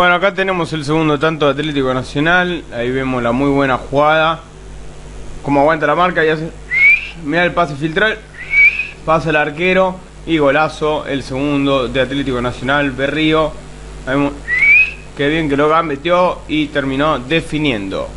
Bueno, acá tenemos el segundo tanto de Atlético Nacional. Ahí vemos la muy buena jugada. Como aguanta la marca y hace. Mira el pase filtral. Pasa el arquero. Y golazo. El segundo de Atlético Nacional. Berrío. Ahí vemos. Qué bien que lo metió y terminó definiendo.